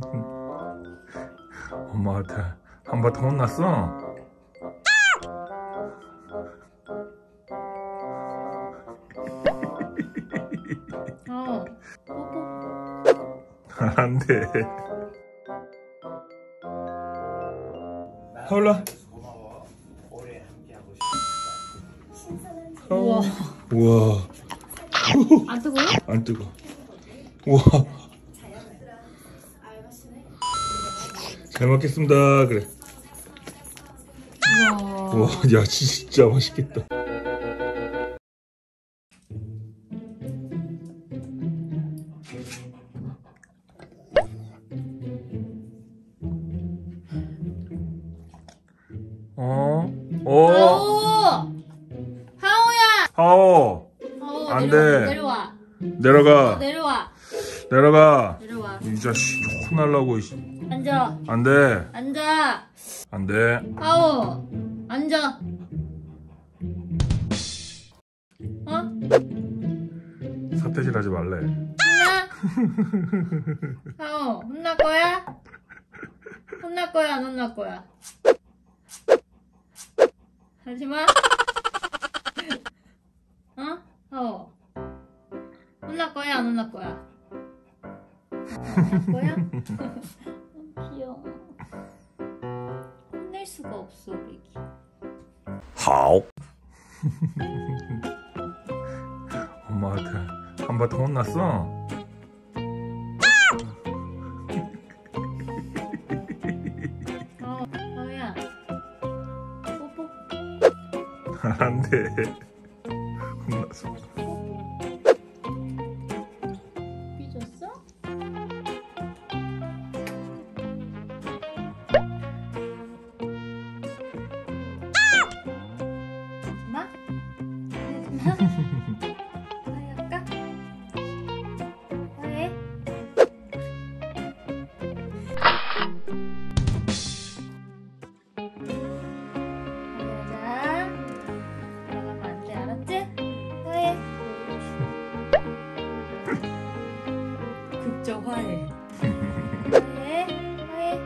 엄마한테 한바탕 혼났어? 어. 안 돼. 하울라. 우와. 우와. 안 뜨거워? 안 뜨거. 우와. 잘 먹겠습니다. 그래. 우와. 야, 진짜 맛있겠다. 어? 어? 하오! 하오야! 하오! 하오, 안 내려와, 돼. 내려와. 내려가. 내려와. 내려가. 내려와. 이 자식, 혼날라고. 앉아. 안 돼. 앉아. 안 돼. 하오. 앉아. 어? 사태질 하지 말래. 혼나? 하오, 혼날 거야? 혼날 거야, 안 혼날 거야? 하지 마. 어? 하오. 혼날 거야, 안 혼날 거야? 혼날 거야? 없어, 애기. 好. 엄마한테 한바탕 혼났어? 하오, 하오야. 뽀뽀. 안 돼. 혼났어. 할까? 화해 화해하자 들어가면 안돼 알았지? 화해 극적 화해. 화해, 화해.